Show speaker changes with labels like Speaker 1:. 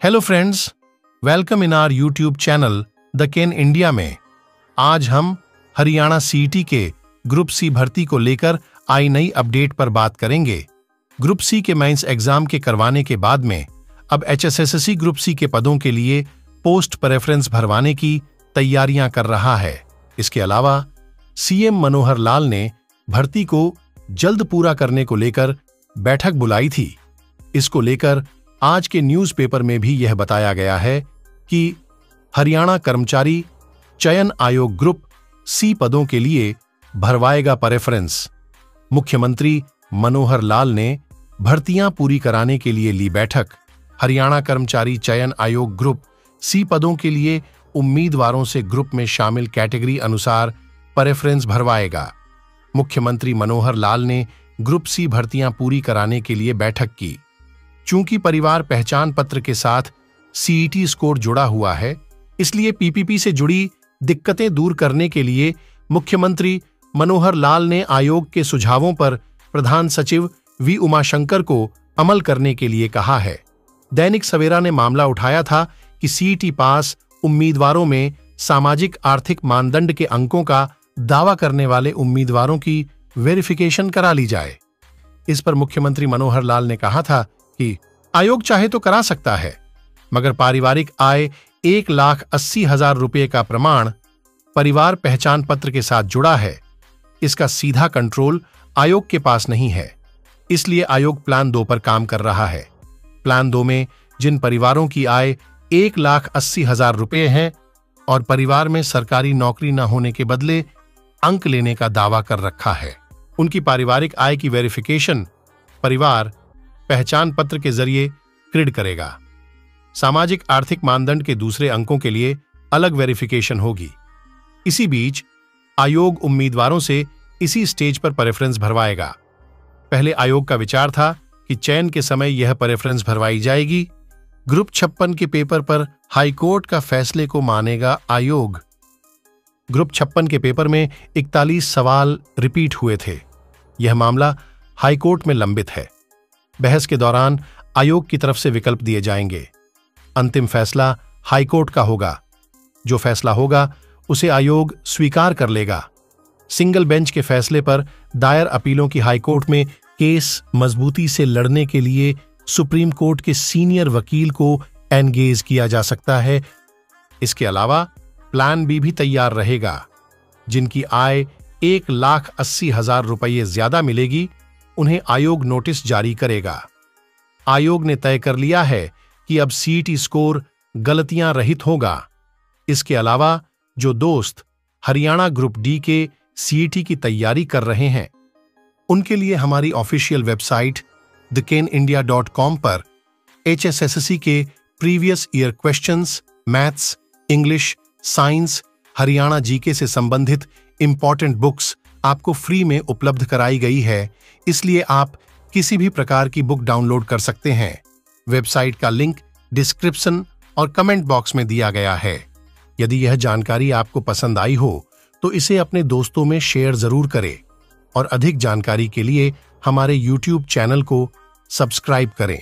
Speaker 1: Hello friends welcome in our YouTube channel the Ken India में। आज हम हरियाणा सीटी के ग्रुप सी भर्ती को लेकर आई नई अपडेट पर बात करेंगे। ग्रुप सी के मेंस एग्ज़ाम के करवाने के बाद में, अब एच ग्रुप सी के पदों के लिए पोस्ट प्रेफरेंस भरवाने की तैयारियाँ कर रहा है। इसके अलावा सीएम मनोहर लाल ने भर्ती को जल्द पूरा करने को लेकर बैठक बुलाई थी। इसको लेकर आज के न्यूज़पेपर में भी यह बताया गया है कि हरियाणा कर्मचारी चयन आयोग ग्रुप सी पदों के लिए भरवाएगा प्रेफरेंस मुख्यमंत्री मनोहर लाल ने भर्तियाँ पूरी कराने के लिए ली बैठक। हरियाणा कर्मचारी चयन आयोग ग्रुप सी पदों के लिए उम्मीदवारों से ग्रुप में शामिल कैटेगरी अनुसार प्रेफरेंस भरवाएगा। मुख्यमंत्री मनोहर लाल ने ग्रुप सी भर्तियाँ पूरी कराने के लिए बैठक की। चूँकि परिवार पहचान पत्र के साथ सीईटी स्कोर जुड़ा हुआ है, इसलिए पीपीपी से जुड़ी दिक्कतें दूर करने के लिए मुख्यमंत्री मनोहर लाल ने आयोग के सुझावों पर प्रधान सचिव वी उमाशंकर को अमल करने के लिए कहा है। दैनिक सवेरा ने मामला उठाया था कि सीईटी पास उम्मीदवारों में सामाजिक आर्थिक मानदंड के अंकों का दावा करने वाले उम्मीदवारों की वेरिफिकेशन करा ली जाए। इस पर मुख्यमंत्री मनोहर लाल ने कहा था कि आयोग चाहे तो करा सकता है, मगर पारिवारिक आय एक लाख अस्सी हज़ार रुपये का प्रमाण परिवार पहचान पत्र के साथ जुड़ा है। इसका सीधा कंट्रोल आयोग के पास नहीं है, इसलिए आयोग प्लान दो पर काम कर रहा है। प्लान दो में जिन परिवारों की आय एक लाख अस्सी हज़ार रुपये है और परिवार में सरकारी नौकरी न होने के बदले अंक लेने का दावा कर रखा है, उनकी पारिवारिक आय की वेरिफिकेशन परिवार पहचान पत्र के ज़रिए क्रिड करेगा। सामाजिक आर्थिक मानदंड के दूसरे अंकों के लिए अलग वेरिफिकेशन होगी। इसी बीच, आयोग उम्मीदवारों से इसी स्टेज पर प्रेफरेंस भरवाएगा। पहले आयोग का विचार था कि चयन के समय यह प्रेफरेंस भरवाई जाएगी। ग्रुप छप्पन के पेपर पर हाईकोर्ट का फैसले को मानेगा आयोग। ग्रुप छप्पन के पेपर में इकतालीस सवाल रिपीट हुए थे। यह मामला हाईकोर्ट में लंबित है। बहस के दौरान आयोग की तरफ़ से विकल्प दिए जाएँगे। अंतिम फैसला हाईकोर्ट का होगा। जो फैसला होगा, उसे आयोग स्वीकार कर लेगा। सिंगल बेंच के फैसले पर दायर अपीलों की हाईकोर्ट में केस मजबूती से लड़ने के लिए सुप्रीम कोर्ट के सीनियर वकील को एनगेज किया जा सकता है। इसके अलावा प्लान बी भी तैयार रहेगा, जिनकी आय एक लाख अस्सी हज़ार रुपये ज़्यादा मिलेगी। उन्हें आयोग नोटिस जारी करेगा। आयोग ने तय कर लिया है कि अब सीईटी स्कोर गलतियाँ रहित होगा। इसके अलावा, जो दोस्त हरियाणा ग्रुप डी के सीईटी की तैयारी कर रहे हैं, उनके लिए हमारी official website the Ken India dot com पर H K previous year questions, maths, English, science, Haryana GK से संबंधित इंपॉर्टेंट बुक्स आपको फ्री में उपलब्ध कराई गई है, इसलिए आप किसी भी प्रकार की बुक डाउनलोड कर सकते हैं। वेबसाइट का लिंक डिस्क्रिप्शन और कमेंट बॉक्स में दिया गया है। यदि यह जानकारी आपको पसंद आई हो तो इसे अपने दोस्तों में शेयर ज़रूर करें और अधिक जानकारी के लिए हमारे YouTube चैनल को सब्सक्राइब करें।